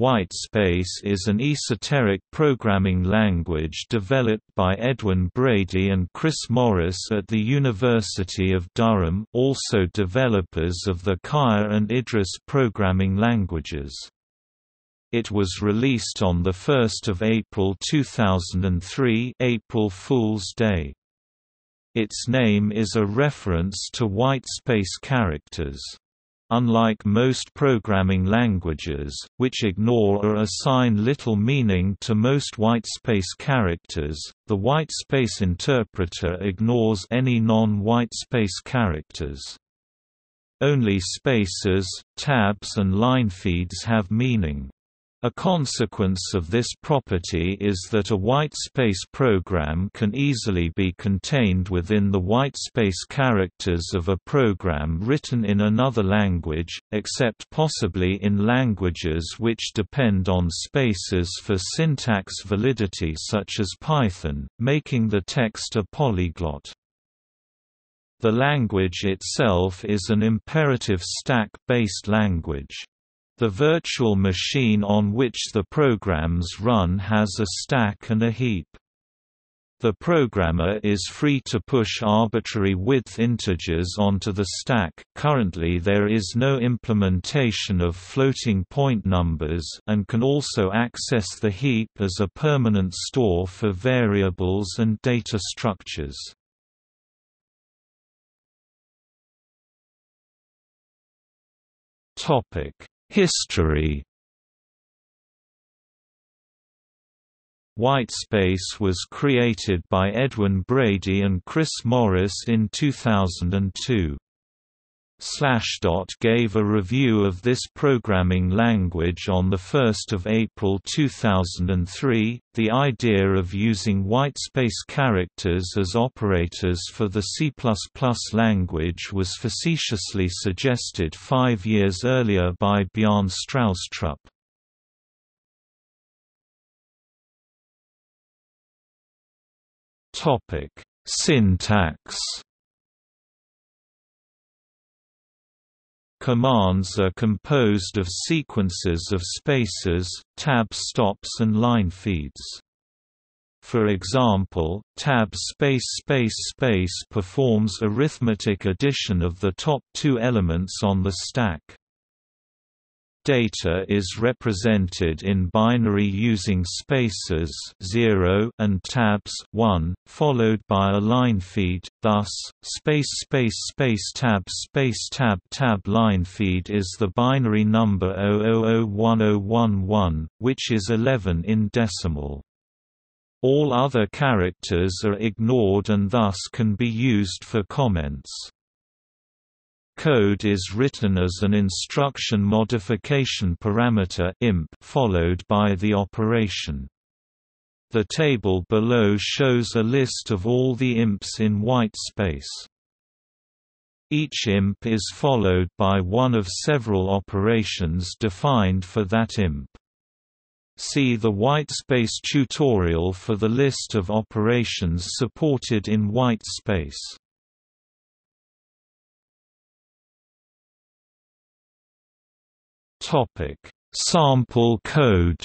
Whitespace is an esoteric programming language developed by Edwin Brady and Chris Morris at the University of Durham also developers of the Kaya and Idris programming languages. It was released on 1 April 2003 April Fool's Day. Its name is a reference to whitespace characters. Unlike most programming languages, which ignore or assign little meaning to most whitespace characters, the whitespace interpreter ignores any non-whitespace characters. Only spaces, tabs and line feeds have meaning. A consequence of this property is that a whitespace program can easily be contained within the whitespace characters of a program written in another language, except possibly in languages which depend on spaces for syntax validity such as Python, making the text a polyglot. The language itself is an imperative stack-based language. The virtual machine on which the programs run has a stack and a heap. The programmer is free to push arbitrary width integers onto the stack. Currently there is no implementation of floating point numbers and can also access the heap as a permanent store for variables and data structures. Topic: History Whitespace was created by Edwin Brady and Chris Morris in 2002. Slashdot gave a review of this programming language on 1 April 2003. The idea of using whitespace characters as operators for the C++ language was facetiously suggested five years earlier by Bjarne Stroustrup. Syntax Commands are composed of sequences of spaces, tab stops and line feeds. For example, tab space space space performs arithmetic addition of the top two elements on the stack. Data is represented in binary using spaces 0 and tabs 1, followed by a line feed, thus, space space space tab space tab tab line feed is the binary number 001011, which is 11 in decimal. All other characters are ignored and thus can be used for comments code is written as an instruction modification parameter imp followed by the operation. The table below shows a list of all the imps in white space. Each imp is followed by one of several operations defined for that imp. See the whitespace tutorial for the list of operations supported in whitespace. Topic: Sample code.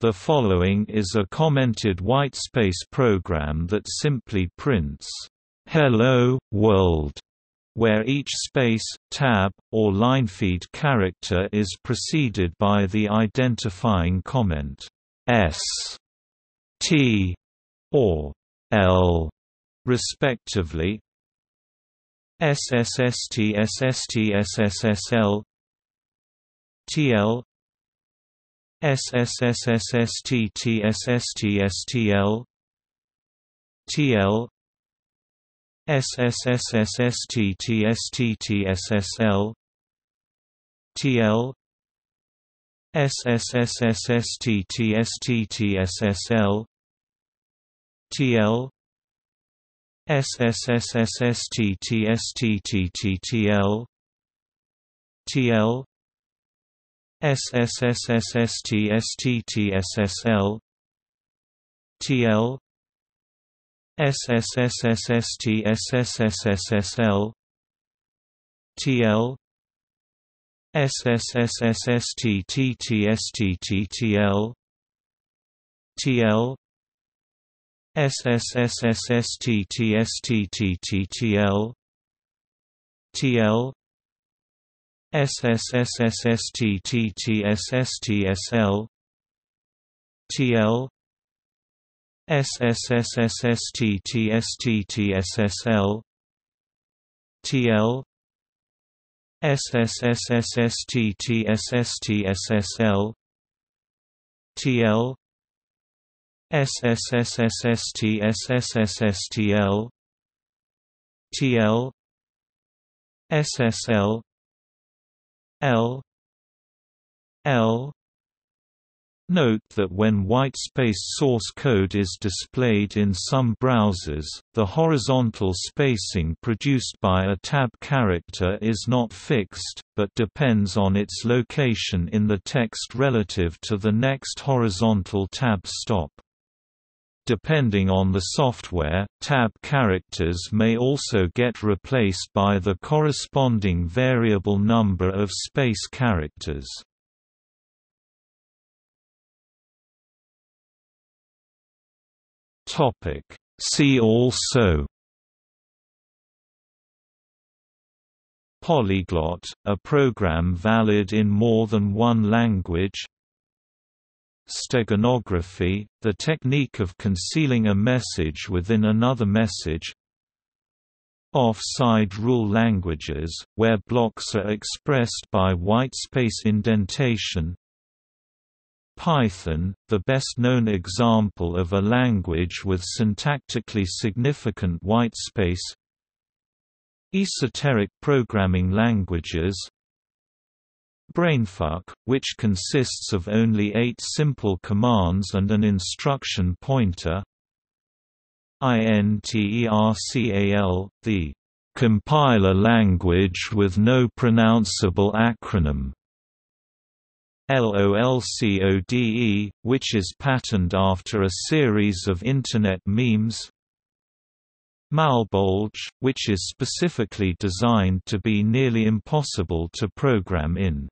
The following is a commented whitespace program that simply prints, "Hello, world," where each space, tab, or line feed character is preceded by the identifying comment, S, T, or L, respectively, SSST SST SSSL TL SSSST TSST STL TL SSSST TST TSSL TL SSSST TST TSSL TL SSSSSTTSTTTTL TL SSSSSTSTTSSL TL SSSSSTSSSSL TL SSSSSTTTSTTTL TL SSSSSTTSTTTL TL SSSSSTTTSSTSL TL SSSSSTTSTTSSL TL SSSSSTTSSTSSL TL SSSSSTSSSSTL TL SSL L L Note that when white space source code is displayed in some browsers, the horizontal spacing produced by a tab character is not fixed, but depends on its location in the text relative to the next horizontal tab stop. Depending on the software, tab characters may also get replaced by the corresponding variable number of space characters. See also Polyglot, a program valid in more than one language Steganography, the technique of concealing a message within another message. Off-side rule languages, where blocks are expressed by whitespace indentation. Python, the best-known example of a language with syntactically significant whitespace Esoteric programming languages Brainfuck, which consists of only eight simple commands and an instruction pointer. INTERCAL, the compiler language with no pronounceable acronym. LOLCODE, which is patterned after a series of Internet memes. Malbolge, which is specifically designed to be nearly impossible to program in.